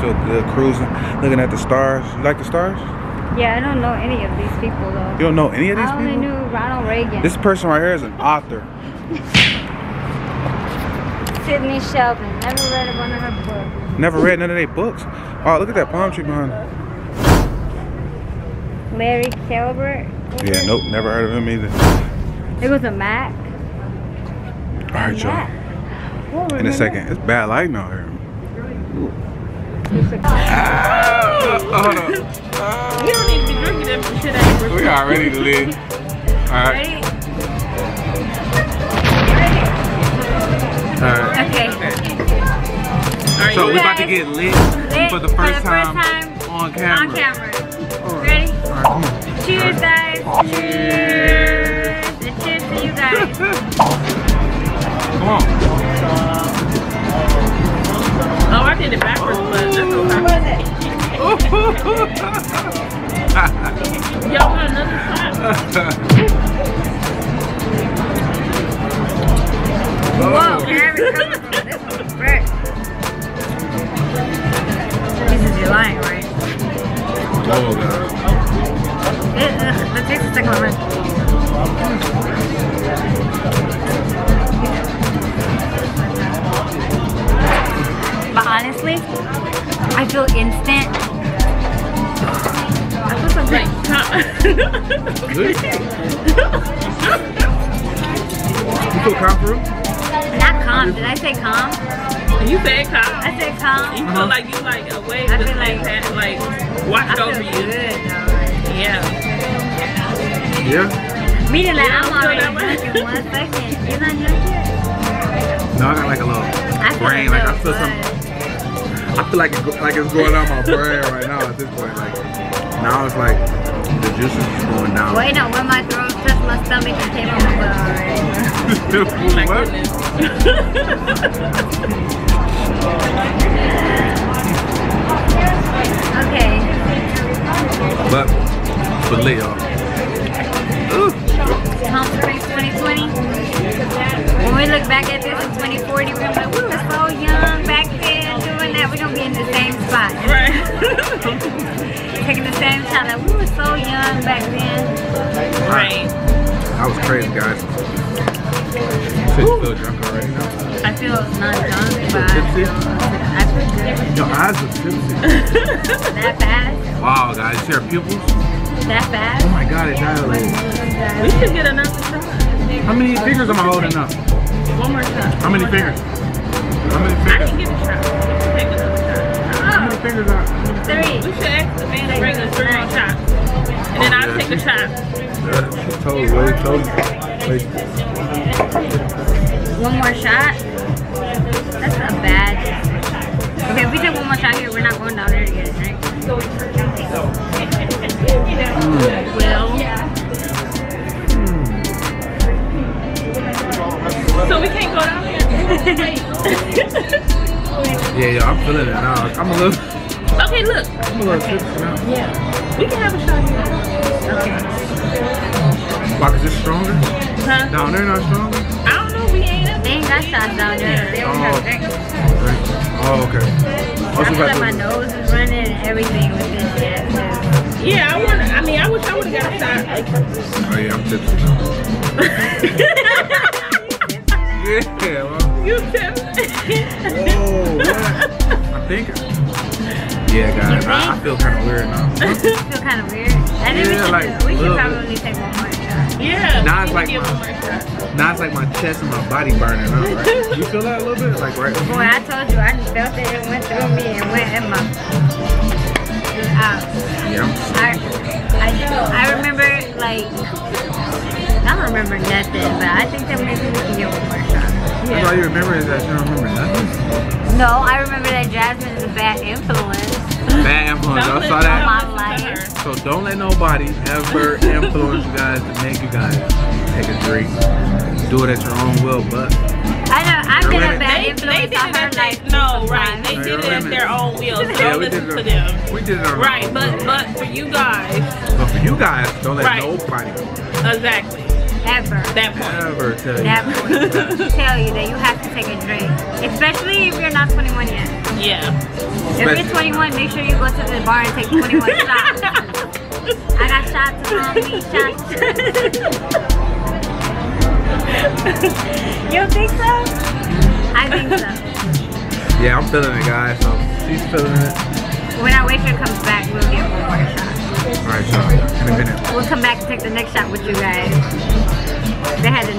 feel good cruising, looking at the stars. You like the stars? Yeah, I don't know any of these people though. You don't know any of these people? I only knew Ronald Reagan. This person right here is an author. Sidney Sheldon. Never read one of her books. Never read none of their books. Oh, look at that palm tree behind her. Larry Calvert. Yeah, nope, never heard of him either. It was a Mac. All right, y'all. In a second, it's bad lighting out here. it? On. You don't need to be drinking that shit We already lit. All right, Ready? all right. Okay. So You we about to get lit lit for the first time time on camera. on camera. Ready? All right, come on. Cheers, guys. Cheers. And cheers to you guys. Come on. Oh, I did it backwards, okay. Y'all another? Whoa, this fresh. This is your line, right? Oh, God. It, uh, the taste is like a But honestly, I feel instant. I feel so good. Good. You feel confident? Not calm. Did I say calm? you said calm. I said calm. You feel uh-huh. like you like away I with feel like like- had to like I watch feel over good. you. though. Yeah. Yeah. Meaning that Yeah, I'm I feel already that way. drunk in one second. You're not drunk yet? No, I got like a little I brain. a Like I little feel some. I feel like it, like it's going down my brain right now at this point. Like now it's like the juices is going down. Wait, no, when my throat touched my stomach and came on my butt already. What? Okay. But but lit, Taking the same shot. Like, we were so young back then. right. That was crazy, guys. You said you feel drunk already now? I feel not drunk, but I Tipsy? feel, I feel good. Your eyes are tipsy. That fast? Wow, guys, you see her pupils? That bad? Oh my god, it dilated. We should get another shot. How many fingers am I holding up? One more shot. How many fingers? How many I fingers? can get a shot. Take another shot. How many fingers are? Three. We should ask the man to bring three more shots. And then I'll take a shot. Yeah, totally, wait, totally. Wait. One more shot? That's not bad. Okay, if we take one more shot here, we're not going down there to get a drink. Well. So we can't go down there. Yeah, yeah, I'm feeling it now. I'm a little, okay, look. I'm a little tipsy now. Yeah. We can have a shot here. Okay. Why, cause it's stronger? Huh? Down there not stronger? I don't know. We ain't up They ain't got shots down there. They don't oh. have drinks. Oh, okay. I Also, feel like my nose is running and everything with this shit. Yeah, I want. I mean, I wish I would have got a shot. oh yeah, I'm tipsy now. Yeah, well, you tip. whoa, what? I think, yeah, guys, I, I feel kind of weird now. I feel kind of weird. I think Yeah, we like, should, we should little bit. probably take one more shot. yeah. Now it's like my- shot. Now it's like my chest and my body burning up, right? You feel that a little bit? Like, right? Boy, I told you, I just felt it. It went through me and went in my. Out. Yeah. I, I, I remember, like, I don't remember nothing, but I think that maybe we can get one more shot. That's all you remember is that you don't remember nothing. No, I remember that Jasmine is a bad influence Bad influence. Don't saw that. my nobody life. listen to her. So don't let nobody ever influence you guys to make you guys take a drink. Do it at your own will, but I know, I've been a They- bad They, they influence did on her life. their, no, right. They did it at their own will. So yeah, don't listen did to them. We did it on our Right, own but but for you guys, But for you guys, don't let Right. nobody. exactly. Ever, That point. Never tell you. that point tell you that you have to take a drink, especially if you're not 21 yet. Yeah. If you're 21, make sure you go to the bar and take 21 shots. I got shots on me, shots. you don't think so? I think so. Yeah, I'm feeling it, guys. So she's feeling it. When our waiter comes back, we'll get one more shot. All right, so in a minute. We'll come back and take the next shot with you guys.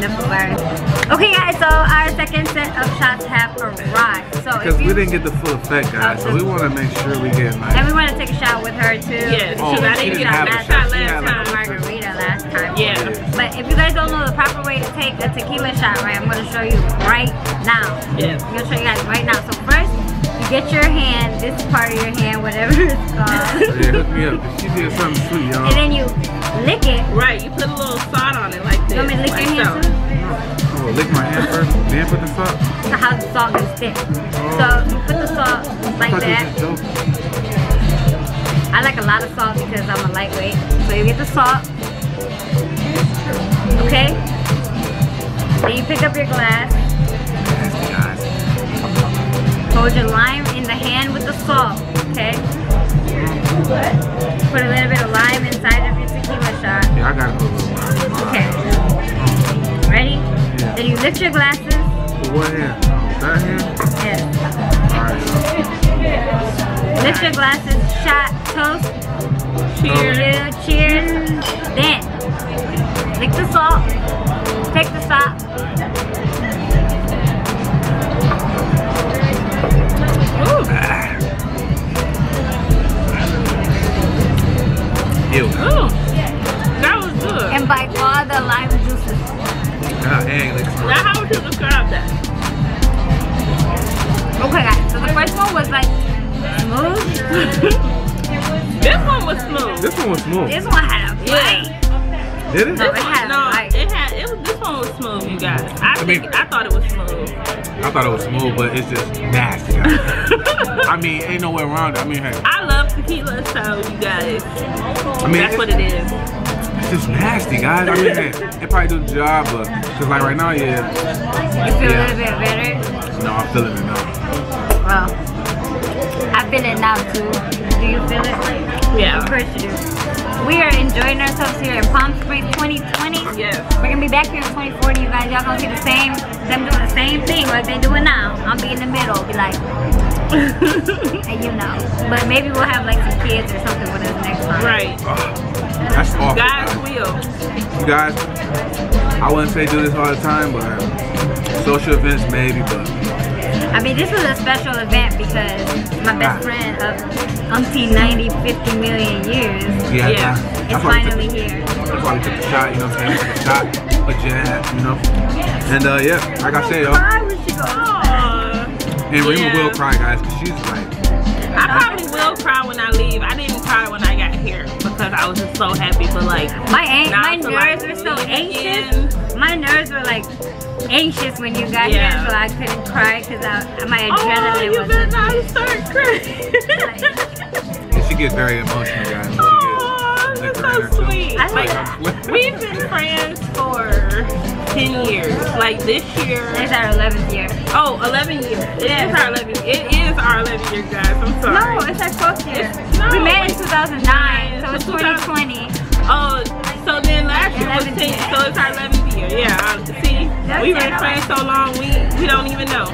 They had enough. Okay guys, so our second set of shots have arrived. So Because if you we didn't get the full effect, guys. So we want to make sure we get nice. and we want to take a shot with her too. Yes, Oh, she I was didn't taking get shot a last shot last time. a margarita last time. Yeah. But if you guys don't know the proper way to take a tequila shot, right, I'm gonna show you right now. Yeah. I'm gonna show you guys right now. So first, you get your hand, this part of your hand, whatever it's called, Yeah, hook me up. She did something sweet, y'all. and then you lick it. Right, you Oh, lick my hand first, then put the salt. So how the salt gonna stick. So oh. you put the salt like that. this was a joke. I like a lot of salt because I'm a lightweight. So you get the salt. Okay? Then you pick up your glass. Hold your lime in the hand with the salt. Okay? Put a little bit of lime inside of your tequila shot. Yeah, I gotta a little Then you lift your glasses. With what hand? That hand? Yes. Alright, Lift your glasses. Shot. Toast. Cheers. Cheers. Cheers. Then, lick the salt. Take this one had a bite. Did it? No, it had a no, bite. it had. It was. This one was smooth, you guys. I, I think mean- I thought it was smooth. I thought it was smooth, but it's just nasty. I mean, ain't no way around it. I mean, hey, I love tequila, so you guys. I mean, that's what it is. it's just nasty, guys. I mean, hey, it probably do the job, but because like right now, yeah, You feel Yeah. a little bit better? no, I'm feeling it now. Well, I feel it now too. Do you feel it? Yeah. Of course you do. We are enjoying ourselves here in Palm Springs 2020. Yes. We're gonna be back here in 2040, you guys. Y'all gonna see the same, them doing the same thing like they're doing now. I'll be in the middle, be like, and you know. But maybe we'll have like some kids or something with us next time. right. Ugh, that's awful. God's guys. will. You guys, I wouldn't say do this all the time, but social events maybe, but I mean, this was a special event because my best friend of umpteen 90, 50 million years yeah, Yeah. is that's why we took- finally here. That's why we took the shot, you know what I'm saying? We took a shot, a jab, you know? And uh, yeah, like I said, yo, Why would she go? Aw. and Rema Yeah. will cry, guys, because she's like, I probably will cry when I leave. I didn't cry when I got here because I was just so happy. But like, My an- Now my to, nerves like, were so leave anxious. My nerves were like anxious when you got Yeah. here, so I couldn't cry because my adrenaline oh, adrenaline you was. better not start crying. and she gets very emotional, guys. when she Aw, gets that's liquor in her, so sweet. I Like, like- We've been friends for 10 years. Like this year. It's our 11th year. Oh, 11 years. It is Yes. our 11 It is our 11 year, guys. I'm sorry. No, it's our 12th year. It's- no, we met wait. in 2009, so it's So 2000 2020. Oh, so then last year was 11th 10, year. so it's our 11th year. Yeah, I- see, we've been friends so long, we we don't even know.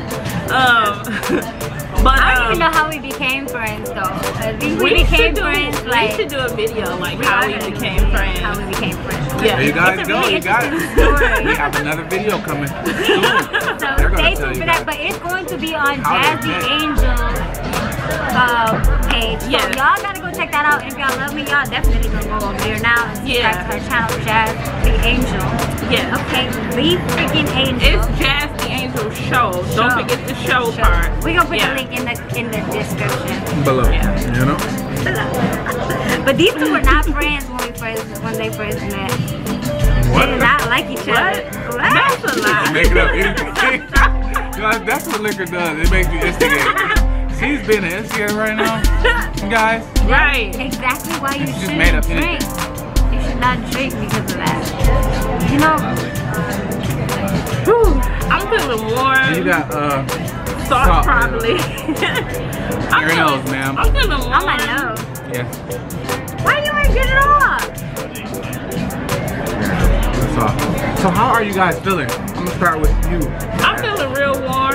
Um, but I don't um, even know how we became friends though. I think we, we became do, friends we like should do a video like how we became friends. How we became friends. Yeah. There you guys go. really you got it. we have another video coming soon. So stay tuned for that, but it's going to be on How they Jazzy met. Angel uh, page. So Yes. y'all gotta go check that out. And if y'all love me, y'all definitely gonna go over there now and subscribe Yeah. to her channel, Jazz the Angel. Yeah. Okay, the freaking angel. It's Jazz the Angel Show. Don't Show. forget the show, Show. part. We gonna put Yeah. the link in the in the description. Below, Yeah. you know? But these two were not friends when we first when they first met. What? They did not like each other. What? That's a lie. Making up anything. Guys, that's what liquor does. It makes you instigate. She's being an instigator right now, guys. Right. Exactly why you shouldn't made up drink. anything. You should not drink because of that. You know, Whew, I'm feeling warm. You got uh soft, salt, probably. I'm Your feeling- nose, ma'am. I'm feeling warm. On my nose. yeah. Why you ain't get it off? So, so how are you guys feeling? I'm gonna start with you. I'm feeling real warm.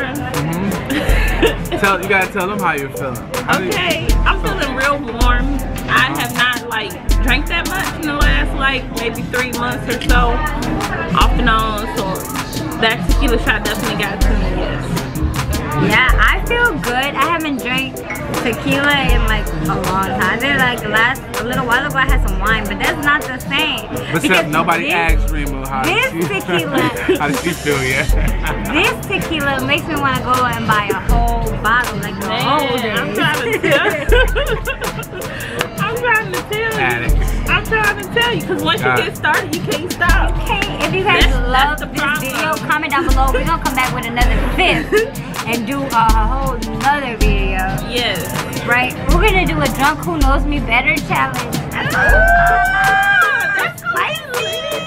Tell you gotta tell them how you're feeling. How do you- Okay, I'm feeling real warm. I have not like drank that much in the last like maybe three months or so, off and on. So that tequila shot definitely got to me. Yes. Yeah, I feel good. I haven't drank tequila in like a long time. Then like last a little while ago I had some wine, but that's not the same. But Because since nobody this, asked Rema how this did she, tequila- how does she feel yet? This tequila makes me want to go and buy a whole bottle, like the whole Man, I'm trying to tell. I'm trying to tell you. I'm trying to tell you, because once God. you get started, you can't stop. Okay, if you guys love the this problem. video, comment down below. We're gonna come back with another fifth and do a whole nother video. Yes. Right? We're gonna do a drunk who knows me better challenge. Ah!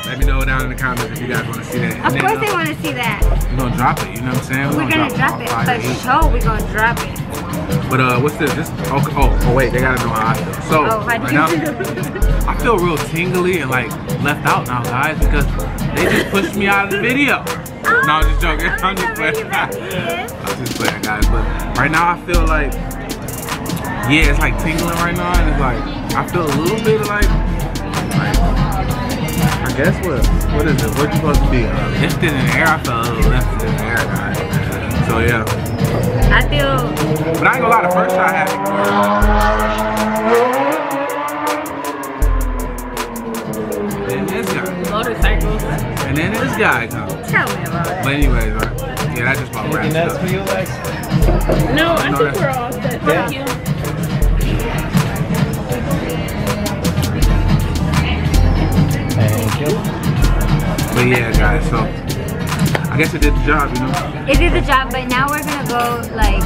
Let me know down in the comments if you guys want to see that. Of And then, course uh, they want to see that. We're gonna drop it, you know what I'm saying? We're gonna drop it. all five For sure, we're gonna drop it. But uh, what's this? This oh, oh, oh wait, they gotta know how I feel. So Oh, right do now, I feel real tingly and like left out now, guys, because they just pushed me out of the video. no, I'm just joking. I'm just playing. I'm just playing, guys. But right now, I feel like, yeah, it's like tingling right now, and it's like I feel a little bit like, like guess what? What is it? What you supposed to be? Uh, lifted in the air. I felt a little lifted in the air, guys. So yeah. I feel But I ain't gonna lie, the first shot had me. And this guy. Motorcycles. And then this guy comes. tell me about it. But anyways, right? Yeah, that just about wraps Anything it else for you, Lex? No, I No, think we're all set. Yeah. Thank you. But yeah, guys, so I guess it did the job, you know? It did the job, but now we're gonna go like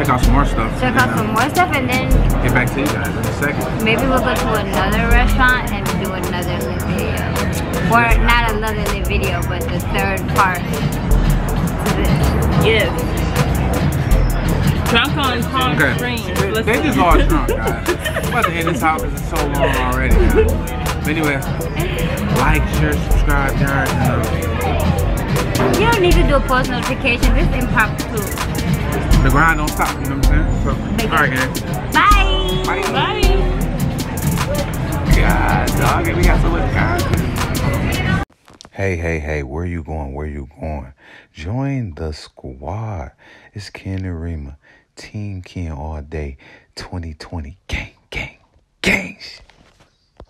Check out some more stuff. check out then, some more stuff and then uh, Get back to you guys in a second. maybe we'll go to another restaurant and do another lit video. Or not another lit video, but the third part to this. Yes. Drunk on Palm Okay. Springs. They, Let's they just all drunk, guys. I'm about to end this out because it's so long already, guys. But anyway, like, share, subscribe, guys. And, uh, You don't need to do a post notification. This is impromptu. the grind don't stop, you know what I'm saying? So, alright, guys. Bye. Bye. Bye. God, dog, we got so much content. Hey, hey, hey, where you going? Where you going? Join the squad. It's Ken and Rema. Team Ken all day 2020 Gang, gang, gang.